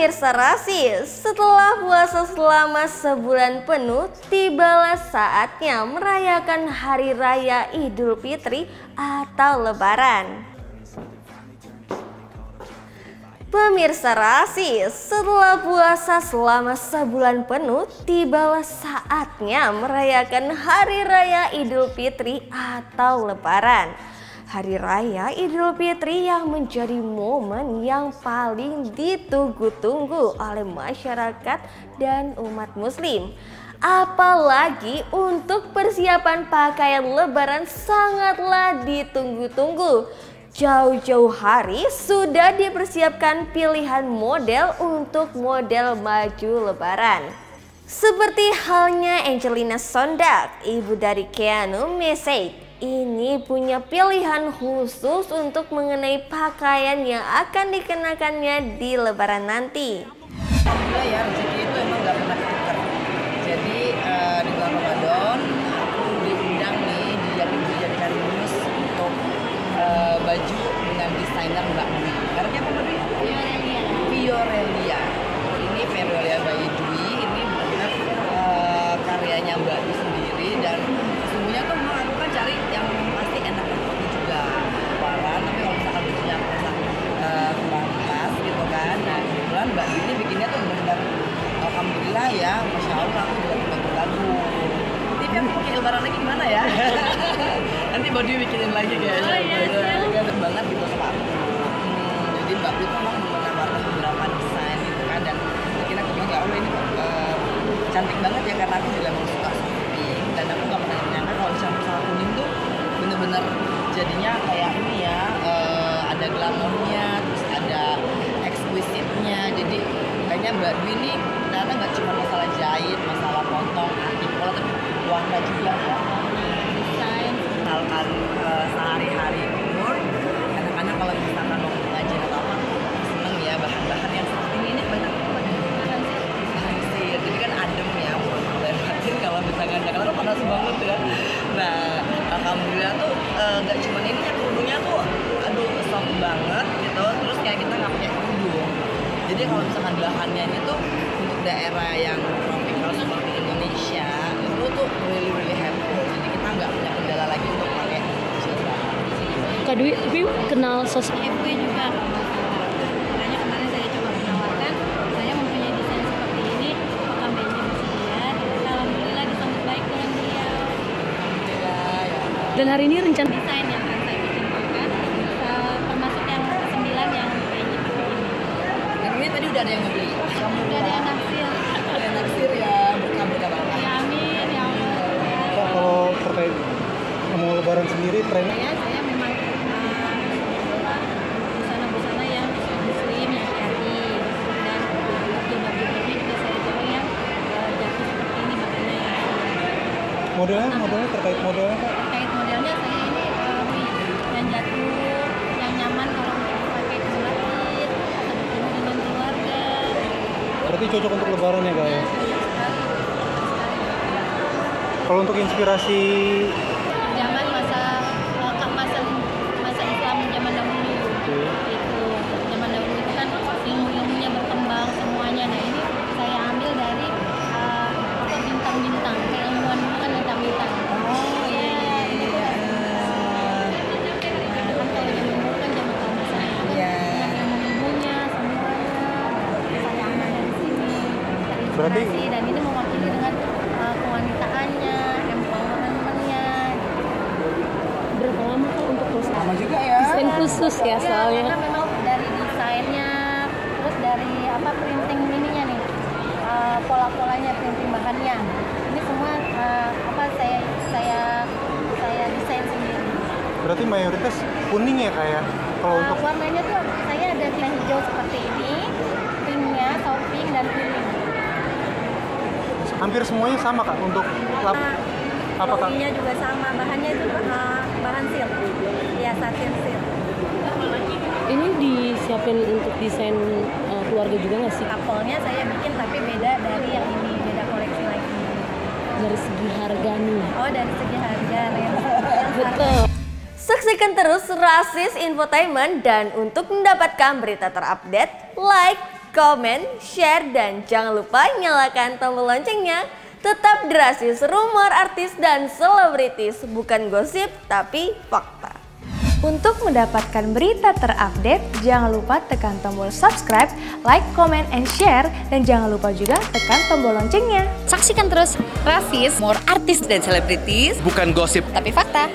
Pemirsa rasis, setelah puasa selama sebulan penuh, tibalah saatnya merayakan Hari Raya Idul Fitri atau Lebaran. Pemirsa rasis, setelah puasa selama sebulan penuh, tibalah saatnya merayakan Hari Raya Idul Fitri atau Lebaran. Hari Raya Idul Fitri yang menjadi momen yang paling ditunggu-tunggu oleh masyarakat dan umat muslim. Apalagi untuk persiapan pakaian lebaran sangatlah ditunggu-tunggu. Jauh-jauh hari sudah dipersiapkan pilihan model untuk model baju lebaran. Seperti halnya Angelina Sondak, ibu dari Keanu Mesait ini punya pilihan khusus untuk mengenai pakaian yang akan dikenakannya di lebaran nanti. Alhamdulillah ya rezeki itu emang gak pernah tukar. Jadi uh, di bulan Ramadan aku diundang nih dijadikan dijadikan bonus untuk uh, baju dengan desainer Mbak Dwi. Karena apa Mbak Dwi? Fiorelia. Fiorelia. Ini Fiorelia Bayi Dwi. Ini benar uh, karyanya Mbak Dwi sendiri dan sesungguhnya tuh memang aku kan cari yang pasti enak untuk juga lebaran. Tapi kalau misalkan bajunya aku rasa uh, kurang pas gitu kan. Nah kebetulan Mbak Dwi ini bikinnya tuh benar-benar Alhamdulillah ya, Masya Allah aku juga bagus-bagus. Pakai lebaran lagi gimana ya? Nanti Dwi bikinin lagi kayaknya. Oh iya, Ganteng banget gitu sama aku. Hmm, jadi Mbak tuh memang menawarkan beberapa desain gitu kan. Dan akhirnya aku bilang, ya Allah ini uh, cantik banget ya karena aku juga emang suka pink. Dan aku gak pernah nyangka kalau dicampur sama kuning tuh bener-bener jadinya kayak ini ya, uh, ada glamornya, terus ada exquisite-nya. Jadi kayaknya Mbak Dwi ini ternyata nggak cuma masalah jahit, masalah potong, antik pola, tapi warna juga ya. Desain, kenalkan uh, sehari-hari umur. Kadang-kadang kalau misalkan mau ngaji atau apa, seneng ya bahan-bahan yang seperti ini. Ini banyak banget sih. Jadi kan adem ya buat lewatin kalau misalkan Jakarta kan panas banget ya. Nah, alhamdulillah tuh nggak uh, cuma ini ya kerudungnya tuh, aduh soft banget gitu. Terus kayak kita nggak pakai kerudung. Jadi kalau misalkan bahannya ini tuh untuk daerah yang tropical seperti Indonesia itu tuh really really helpful. Jadi kita nggak punya kendala lagi untuk pakai jilbab. Kak Dwi, Dwi kenal sosok FW juga. Makanya kemarin saya coba menawarkan saya mempunyai desain seperti ini. Apakah Mbak Enji bersedia Alhamdulillah disambut baik dengan dia. Ya. dan hari ini rencana desain yang akan saya bikin juga. Eh, termasuk yang sembilan yang Mbak Enji pakai ini. Yang ini tadi udah ada yang. Kamu udah ada yang naksir. Ada yang naksir ya. Berkah berkah banget. ya amin. Ya Allah. Ya. Kalau terkait mau lebaran sendiri trennya saya saya memang eh, busana-busana yang muslim yang syari dan jilbab-jilbabnya juga saya coba yang eh, jatuh seperti ini makanya ya modelnya modelnya terkait modelnya Pak? Terkait modelnya saya ini um, yang jatuh yang nyaman kalau dipakai sholat id atau bertemu dengan keluarga. Berarti cocok untuk lebaran ya kak ya? Ya sekali. Kalau untuk inspirasi Berarti- dan ini mewakili dengan uh, kewanitaannya empowerment-nya berapa lama kak untuk proses Sama juga ya. desain khusus ya Ya, soalnya karena memang dari desainnya, terus dari apa printing ininya nih, uh, pola-polanya, printing bahannya. Ini semua uh, apa saya saya saya desain sendiri. berarti mayoritas kuning ya kak ya kalau Uh, untuk warnanya tuh saya ada yang hijau seperti ini, pinknya, saus pink dan kuning. Hampir semuanya sama kak untuk lap apa kak? juga sama, bahannya itu uh, bahan silk, ya satin silk. ini disiapin untuk desain uh, keluarga juga nggak sih? Couple-nya saya bikin tapi beda dari yang ini, beda koleksi lagi. dari segi harga nih. Oh dari segi harga ya. betul. Saksikan terus Rasis Infotainment dan untuk mendapatkan berita terupdate, like, komen, share, dan jangan lupa nyalakan tombol loncengnya. Tetap drasis rumor artis dan selebritis, bukan gosip tapi fakta. Untuk mendapatkan berita terupdate, jangan lupa tekan tombol subscribe, like, comment, and share, dan jangan lupa juga tekan tombol loncengnya. Saksikan terus Rasis, more artis dan selebritis, bukan gosip tapi fakta.